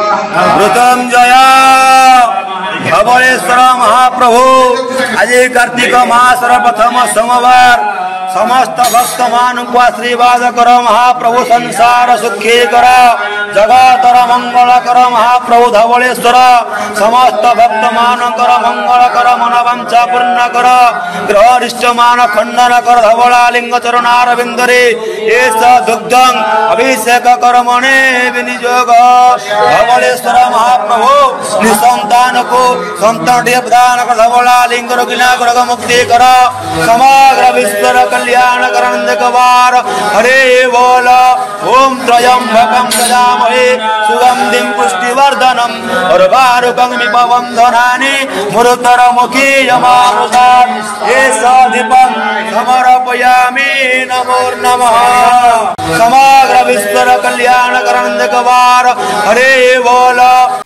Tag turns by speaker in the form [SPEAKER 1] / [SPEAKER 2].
[SPEAKER 1] व्रतं जया सर्वेश्वर महाप्रभु आज कार्तिक मसर प्रथम सोमवार समस्त भक्त मान को आशीर्वाद कर महाप्रभु संसार सुखी कर जगतर मंगल कर महाप्रभु धवलेश्वर समस्त भक्त मान मंगल कर मनवांचा पूर्ण कर ग्रह निश्च मान खंडन कर धवला लिंग चरणार बिंदरे दुग्ध अभिषेक कर मणि विनिजोग धवलेश्वर महाप्रभु को संतन प्रदान कर सबला लिंग रोगिना ग्रह मुक्ति कर समग्र विश्व कल्याण करंद कवार हरे बोल ओम त्रयंबकम सजामहे सुगंधिं पुष्टिवर्धनम और बारुकं विभवं धनानि मुरुतर मुखी यमानुसार ये साधिपं समर्पयामि नमो नमः समग्र विश्व कल्याण करंद कवार हरे बोल